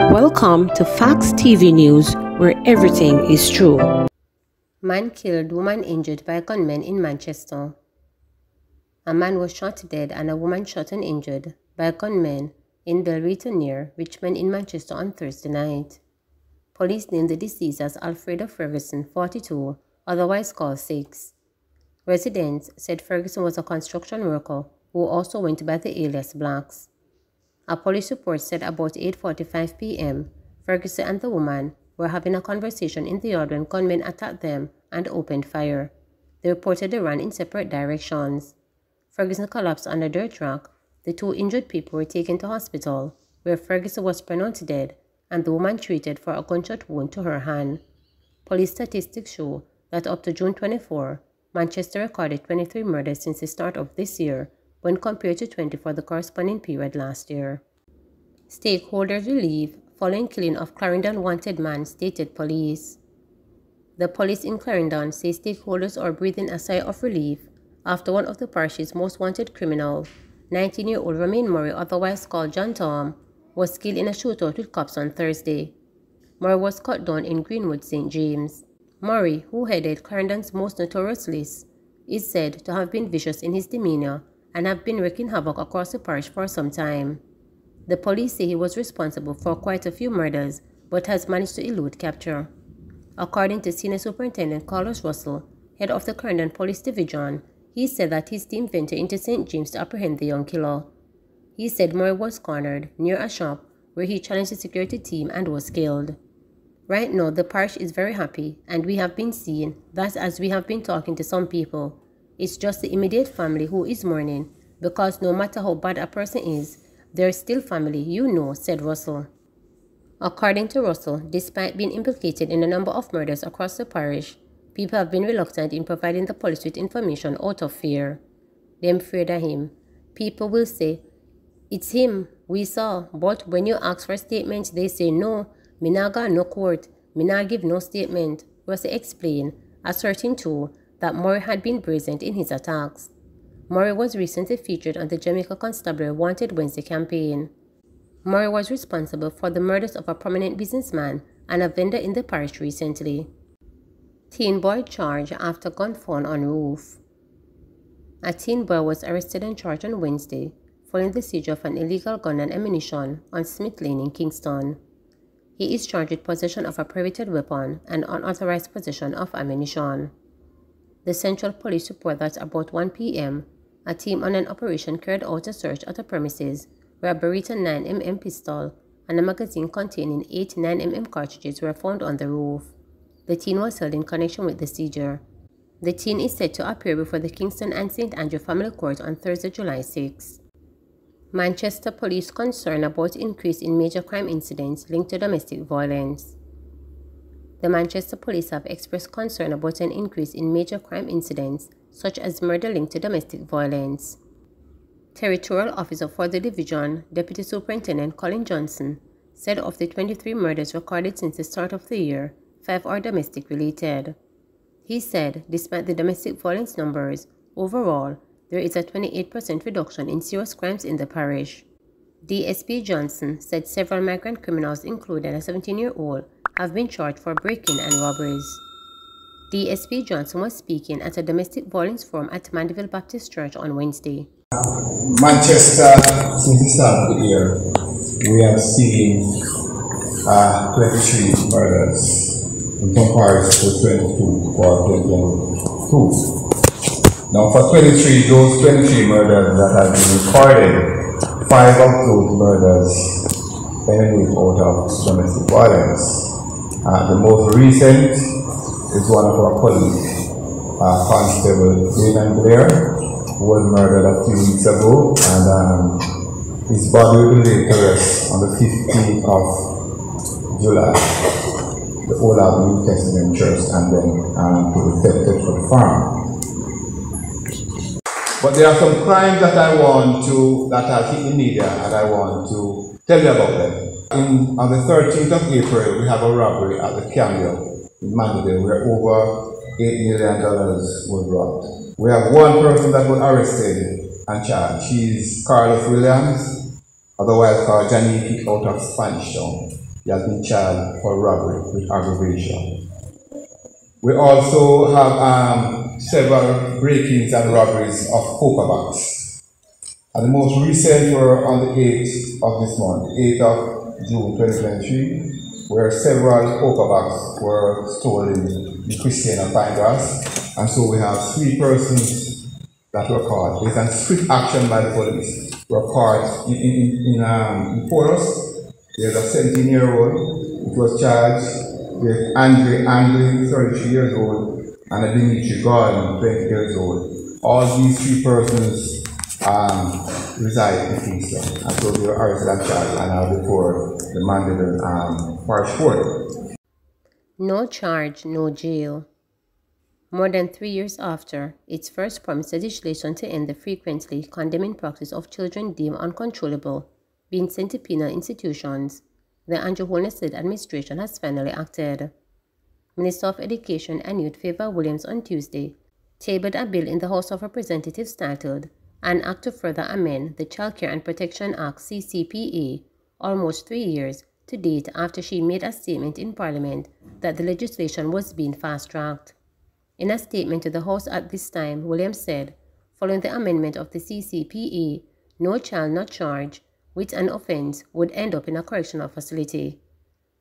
Welcome to Facts TV News, where everything is true. Man killed, woman injured by gunmen in Manchester. A man was shot dead and a woman shot and injured by gunmen in Belrito near Richmond in Manchester on Thursday night. Police named the deceased as Alfredo Ferguson, 42, otherwise called Six. Residents said Ferguson was a construction worker who also went by the alias Blacks. A police report said about 8.45 p.m., Ferguson and the woman were having a conversation in the yard when gunmen attacked them and opened fire. They reported they ran in separate directions. Ferguson collapsed on a dirt rock. The two injured people were taken to hospital, where Ferguson was pronounced dead and the woman treated for a gunshot wound to her hand. Police statistics show that up to June 24, Manchester recorded 23 murders since the start of this year when compared to 20 for the corresponding period last year. Stakeholders relief following killing of Clarendon wanted man, stated police. The police in Clarendon say stakeholders are breathing a sigh of relief after one of the parish's most wanted criminal, 19-year-old Romain Murray, otherwise called John Tom, was killed in a shootout with cops on Thursday. Murray was cut down in Greenwood, St. James. Murray, who headed Clarendon's most notorious list, is said to have been vicious in his demeanor and have been wreaking havoc across the parish for some time. The police say he was responsible for quite a few murders but has managed to elude capture. According to Senior Superintendent Carlos Russell, head of the Clarendon Police Division, he said that his team ventured into St. James to apprehend the young killer. He said Murray was cornered near a shop where he challenged the security team and was killed. Right now, the parish is very happy, and we have been seeing that as we have been talking to some people, it's just the immediate family who is mourning, because no matter how bad a person is, they're still family, you know, said Russell. According to Russell, despite being implicated in a number of murders across the parish, people have been reluctant in providing the police with information out of fear. Them afraid of him. People will say, it's him, we saw, but when you ask for a statement, they say no, me not no court, me not give no statement. Russell explained, asserting too that Murray had been present in his attacks. Murray was recently featured on the Jamaica Constabulary Wanted Wednesday campaign. Murray was responsible for the murders of a prominent businessman and a vendor in the parish recently. Teen boy charged after gun found on roof. A teen boy was arrested and charged on Wednesday following the seizure of an illegal gun and ammunition on Smith Lane in Kingston. He is charged with possession of a prohibited weapon and unauthorized possession of ammunition. The Central Police report that about 1 p.m., a team on an operation carried out a search at a premises where a Beretta 9mm pistol and a magazine containing eight 9mm cartridges were found on the roof. The teen was held in connection with the seizure. The teen is set to appear before the Kingston and St. Andrew Family Court on Thursday, July 6. Manchester police concerned about increase in major crime incidents linked to domestic violence. The Manchester police have expressed concern about an increase in major crime incidents such as murder linked to domestic violence. Territorial Officer for the Division, Deputy Superintendent Colin Johnson, said of the 23 murders recorded since the start of the year, five are domestic related. He said, despite the domestic violence numbers, overall, there is a 28% reduction in serious crimes in the parish. DSP Johnson said several migrant criminals, including a 17-year-old, have been charged for breaking and robberies. DSP Johnson was speaking at a domestic violence forum at Mandeville Baptist Church on Wednesday. Manchester, since the start of the year, we have seen uh, 23 murders in comparison to 22 for 2022. Now for 23, those 23 murders that have been recorded, five of those murders emanate out of domestic violence. Uh, the most recent is one of our colleagues, uh, Constable Raymond Blair, who was murdered a few weeks ago, and um, his body will be laid to rest on the 15th of July, the Old Avenue Testament Church, and then um, to the Thetford Farm. But there are some crimes that I want to, that are hit the media, and I want to tell you about them. In, on the 13th of April, we have a robbery at the Cameo in where over $8 million was robbed. We have one person that was arrested and charged. She's Carlos Williams, otherwise called Janiki out of Spanish Town. He has been charged for robbery with aggravation. We also have um, several break-ins and robberies of poker box. And the most recent were on the 8th of this month, 8th of June 2023, where several poker boxes were stolen in Christiana Pinegras. And so we have three persons that were caught. Based on swift action by the police, were caught in, in, in, um, in Porus. There's a 17 year old who was charged with Andre Andre, 33 years old, and a Dimitri Gordon, 20 years old. All these three persons um, reside in Kingston, and are before the um. No charge, no jail. More than three years after its first promised legislation to end the frequently condemning practice of children deemed uncontrollable being sent to penal institutions, the Andrew Holness administration has finally acted. Minister of Education and Youth Fayval Williams on Tuesday tabled a bill in the House of Representatives titled An Act to Further Amend the Child Care and Protection Act CCPA almost three years to date after she made a statement in Parliament that the legislation was being fast-tracked. In a statement to the House at this time, Williams said, following the amendment of the CCPA, no child not charged with an offense would end up in a correctional facility.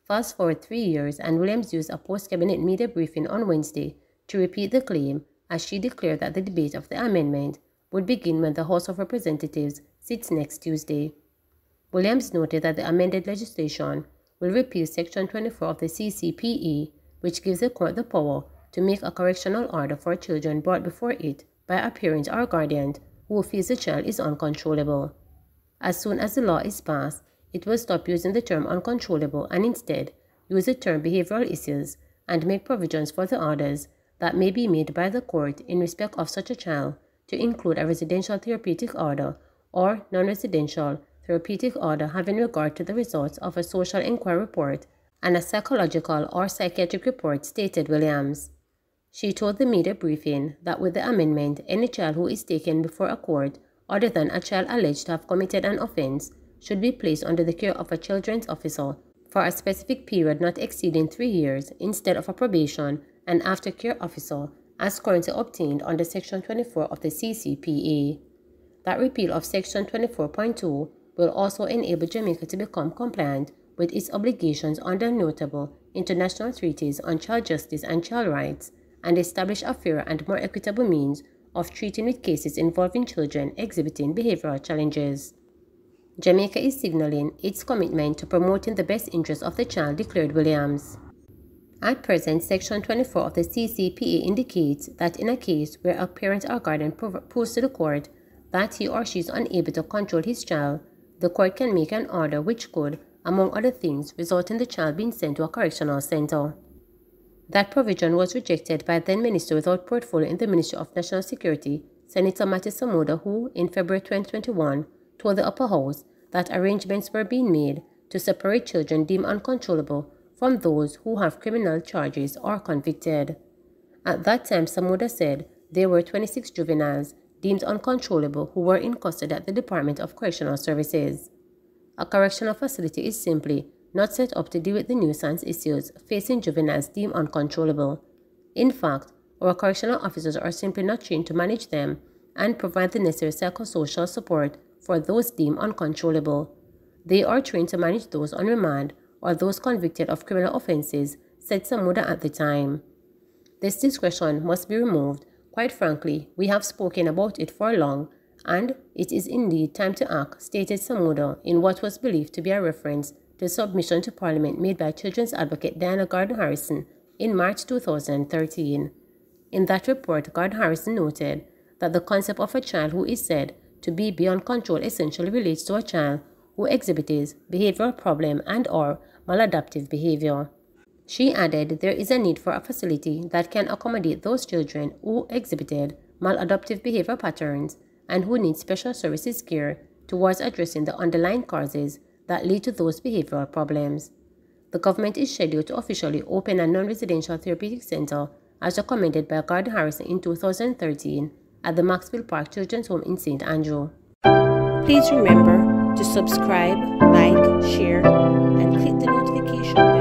Fast forward three years, and Williams used a post cabinet media briefing on Wednesday to repeat the claim as she declared that the debate of the amendment would begin when the House of Representatives sits next Tuesday. Williams noted that the amended legislation will repeal Section 24 of the CCPA, which gives the court the power to make a correctional order for children brought before it by a parent or guardian who feels the child is uncontrollable. As soon as the law is passed, it will stop using the term uncontrollable and instead use the term behavioral issues and make provisions for the orders that may be made by the court in respect of such a child to include a residential therapeutic order or non-residential therapeutic order having regard to the results of a social inquiry report and a psychological or psychiatric report, stated Williams. She told the media briefing that with the amendment, any child who is taken before a court other than a child alleged to have committed an offense should be placed under the care of a children's officer for a specific period not exceeding three years instead of a probation and aftercare officer as currently obtained under Section 24 of the CCPA. That repeal of Section 24.2 will also enable Jamaica to become compliant with its obligations under notable international treaties on child justice and child rights and establish a fair and more equitable means of treating with cases involving children exhibiting behavioral challenges. Jamaica is signaling its commitment to promoting the best interests of the child, declared Williams. At present, Section 24 of the CCPA indicates that in a case where a parent or guardian proves to the court that he or she is unable to control his child, the court can make an order which could, among other things, result in the child being sent to a correctional center. That provision was rejected by then Minister without portfolio in the Ministry of National Security, Senator Matty Samuda, who, in February 2021, told the upper house that arrangements were being made to separate children deemed uncontrollable from those who have criminal charges or convicted. At that time, Samuda said there were 26 juveniles deemed uncontrollable who were in custody at the Department of Correctional Services. A correctional facility is simply not set up to deal with the nuisance issues facing juveniles deemed uncontrollable. In fact, our correctional officers are simply not trained to manage them and provide the necessary psychosocial support for those deemed uncontrollable. They are trained to manage those on remand or those convicted of criminal offenses, said Samuda at the time. This discretion must be removed. Quite frankly, we have spoken about it for long, and it is indeed time to act, stated Samuda in what was believed to be a reference to the submission to Parliament made by Children's Advocate Diahann Gordon Harrison in March 2013. In that report, Gordon Harrison noted that the concept of a child who is said to be beyond control essentially relates to a child who exhibits behavioral problem and or maladaptive behavior. She added there is a need for a facility that can accommodate those children who exhibited maladaptive behavior patterns and who need special services care towards addressing the underlying causes that lead to those behavioral problems. The government is scheduled to officially open a non-residential therapeutic center as recommended by Gordon Harrison in 2013 at the Maxwell Park Children's Home in St. Andrew. Please remember to subscribe, like, share, and click the notification bell.